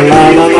la la la